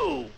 Ooh.